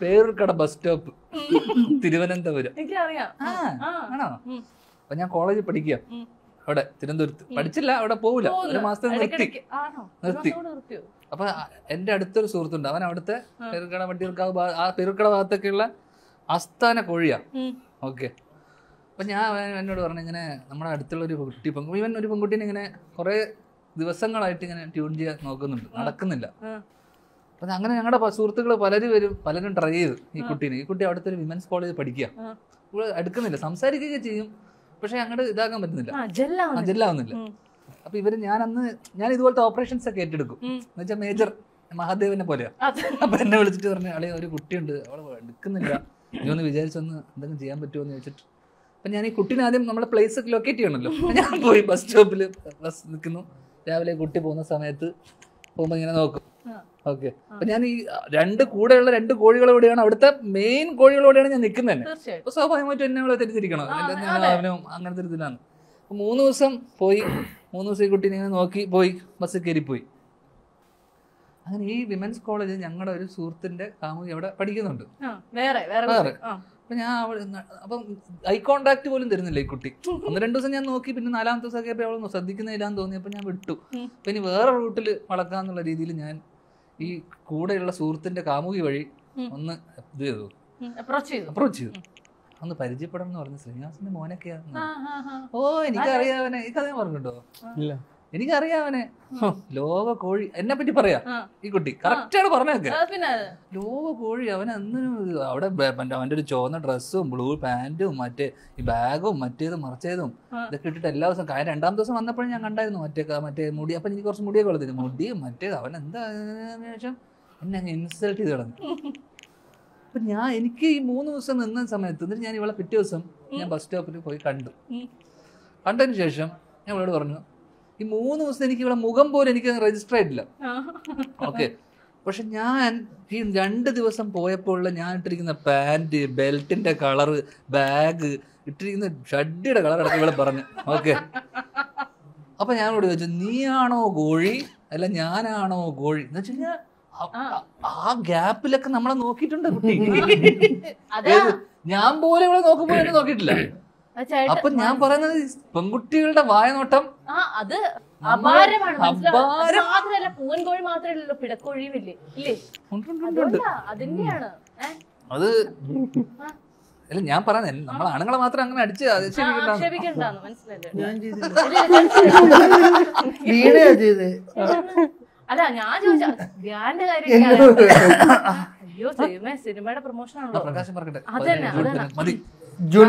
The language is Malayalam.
Peroorkada bus stop Thiruvananthapuram. ആണോ. അപ്പൊ ഞാൻ കോളേജിൽ പഠിക്കുക. അവിടെ തിരുവനന്തപുരത്ത്. പഠിച്ചില്ല അവിടെ പോവില്ല. ഒരു. മാസത്തെ നിർത്തി. നിർത്തി. അപ്പൊ എന്റെ അടുത്തൊരു സുഹൃത്തുണ്ട്. അവൻ അവിടുത്തെ. പെരുക്കട വട്ടിയൂർക്കാവ് ആ പെരുക്കട ഭാഗത്തൊക്കെയുള്ള ആസ്ഥാന കോഴിയാ. ഓക്കെ. അപ്പൊ ഞാൻ എന്നോട് പറഞ്ഞു ഇങ്ങനെ നമ്മുടെ അടുത്തുള്ള ഒരു കുട്ടി ഇവൻ ഒരു പെൺകുട്ടീനെ ഇങ്ങനെ കുറെ ദിവസങ്ങളായിട്ട് ഇങ്ങനെ ട്യൂൺ ചെയ്യാൻ നോക്കുന്നുണ്ട്. നടക്കുന്നില്ല. അപ്പൊ അങ്ങനെ ഞങ്ങളുടെ സുഹൃത്തുക്കൾ പലരും വരും പലരും ട്രൈ ചെയ്തു ഈ കുട്ടീനെ. ഈ കുട്ടി അവിടുത്തെ ഒരു വിമൻസ് കോളേജ് പഠിക്കുക എടുക്കുന്നില്ല സംസാരിക്കുകയൊക്കെ ചെയ്യും പക്ഷെ അങ്ങോട്ട് ഇതാക്കാൻ പറ്റുന്നില്ല. ജെല്ലാവുന്നില്ല. അപ്പൊ ഇവർ ഞാൻ അന്ന് ഞാൻ ഇതുപോലത്തെ ഓപ്പറേഷൻസ് ഒക്കെ ഏറ്റെടുക്കും. എന്ന് വെച്ചാൽ മേജർ മഹാദേവനെ പോലെയാ. അപ്പൊ എന്നെ വിളിച്ചിട്ട് പറഞ്ഞു അളെ ഒരു കുട്ടിയുണ്ട് അവൾ എടുക്കുന്നില്ല. നീ ഒന്ന് വിചാരിച്ചൊന്ന് എന്തെങ്കിലും ചെയ്യാൻ പറ്റുമോ എന്ന് ചോദിച്ചിട്ട്. അപ്പൊ ഞാൻ ഈ കുട്ടീനെ ആദ്യം നമ്മുടെ പ്ലേസ് ലൊക്കേറ്റ് ചെയ്യണമല്ലോ ഞാൻ പോയി ബസ് സ്റ്റോപ്പിൽ ബസ് നിൽക്കുന്നു രാവിലെ കുട്ടി പോകുന്ന സമയത്ത് പോകുമ്പോൾ ഇങ്ങനെ നോക്കും. ഓക്കെ അപ്പൊ ഞാൻ ഈ രണ്ട് കൂടെയുള്ള രണ്ട് കോഴികളോടെയാണ് അവിടുത്തെ മെയിൻ കോഴികളോടെയാണ് ഞാൻ നിൽക്കുന്നത് തന്നെ. അപ്പൊ സ്വാഭാവികമായിട്ടും എന്നെ തെറ്റിദ്ധരിക്കണം. അതെ. അവനും അങ്ങനത്തെ ഒരു ഇതിലാണ് മൂന്ന് ദിവസം പോയി. മൂന്ന് ദിവസം ഈ കുട്ടീനെ ഇങ്ങനെ നോക്കി പോയി. ബസ്സിൽ കയറി പോയി അങ്ങനെ ഈ വിമൻസ് കോളേജിൽ ഞങ്ങളുടെ ഒരു സുഹൃത്തിന്റെ കാമുകി അവിടെ പഠിക്കുന്നുണ്ട്. വേറെ വേറെ. അപ്പൊ ഞാൻ അവൾ അപ്പം ഐ കോണ്ടാക്ട് പോലും തരുന്നില്ല ഈ കുട്ടി. ഒന്ന് രണ്ടു ദിവസം ഞാൻ നോക്കി പിന്നെ നാലാമത്തെ ദിവസമൊക്കെ അവളൊന്നും ശ്രദ്ധിക്കുന്നില്ലാന്ന് തോന്നിയപ്പോൾ ഞാൻ വിട്ടു. അപ്പൊ ഇനി വേറെ റൂട്ടിൽ വളർത്താന്നുള്ള രീതിയിൽ ഞാൻ ഈ കൂടെയുള്ള സുഹൃത്തിന്റെ കാമുകി വഴി ഒന്ന് ഇത് ചെയ്തു. അപ്രോച്ച് ചെയ്തു. ഒന്ന് പരിചയപ്പെടണം എന്ന് പറഞ്ഞു ശ്രീനിവാസിന്റെ മോനൊക്കെയാ ആ, ആ, ആ. ഓ എനിക്കറിയാവനെ ഈ കഥ പറഞ്ഞിട്ടോ ഇല്ല. എനിക്കറിയാവനെ ഹോ, ലോക കോഴി. എന്നെ പറ്റി പറയാ. ഈ കുട്ടി. കറക്റ്റായിട്ട് പറഞ്ഞൊക്കെ ലോക കോഴി അവൻ അന്ന് അവിടെ അവന്റെ ഒരു ചുവന്ന ഡ്രസ്സും ബ്ലൂ പാന്റും മറ്റേ ഈ ബാഗും മറ്റേതും മറിച്ചതും ഇതൊക്കെ ഇട്ടിട്ട് എല്ലാ ദിവസം കാര്യം രണ്ടാം ദിവസം വന്നപ്പോഴും ഞാൻ കണ്ടായിരുന്നു മറ്റേ മറ്റേ മുടി. അപ്പൊ എനിക്ക് കുറച്ച് മുടിയൊക്കെ വളർത്തിരുന്നു മുടിയും മറ്റേ അവൻ എന്താ ശേഷം എന്നെ അങ്ങ് ഇൻസൾട്ട് ചെയ്ത് കിടന്നു അപ്പൊ ഞാൻ എനിക്ക് ഈ മൂന്ന് ദിവസം നിന്ന സമയത്ത് എന്നിട്ട് ഞാൻ ഇവളെ പിറ്റേ ദിവസം ഞാൻ ബസ് സ്റ്റോപ്പിൽ പോയി കണ്ടു. കണ്ടതിന് ശേഷം ഞാൻ ഇവളോട് പറഞ്ഞു ഈ മൂന്ന് ദിവസം എനിക്ക് ഇവിടെ മുഖം പോലും എനിക്ക് രജിസ്റ്റർ ആയിട്ടില്ല. ഓക്കെ പക്ഷെ ഞാൻ ഈ രണ്ട് ദിവസം പോയപ്പോഴുള്ള ഞാൻ ഇട്ടിരിക്കുന്ന പാന്റ് ബെൽറ്റിന്റെ കളറ് ബാഗ് ഇട്ടിരിക്കുന്ന ഷഡിയുടെ കളർ അടക്കം ഇവിടെ പറഞ്ഞു. ഓക്കെ അപ്പൊ ഞാൻ ഇവിടെ ചോദിച്ചു നീയാണോ കോഴി അല്ല ഞാനാണോ കോഴി എന്ന് വെച്ച് കഴിഞ്ഞാൽ ആ- ഗ്യാപ്പിലൊക്കെ നമ്മളെ നോക്കിയിട്ടുണ്ട് കുട്ടി. ഞാൻ പോലും ഇവിടെ നോക്കുമ്പോൾ നോക്കിയിട്ടില്ല. അപ്പൊ ഞാൻ പറയുന്നത് പെൺകുട്ടികളുടെ വായനോട്ടം ആ അത് അപാരമാണ്. മാത്രമല്ലല്ലോ ഇല്ലേ? അതിന്റെയാണ്. അത് അല്ല ഞാൻ പറഞ്ഞ നമ്മൾ ആണുങ്ങളെ മാത്രം അങ്ങനെ അടിച്ച് അല്ല ഞാൻ ചോദിച്ച ധ്യാന്റെ കാര്യം അയ്യോ സിനിമ സിനിമയുടെ പ്രൊമോഷൻ ആണല്ലോ പ്രകാശം പറക്കട്ടെ. അതന്നെ, ജൂൺ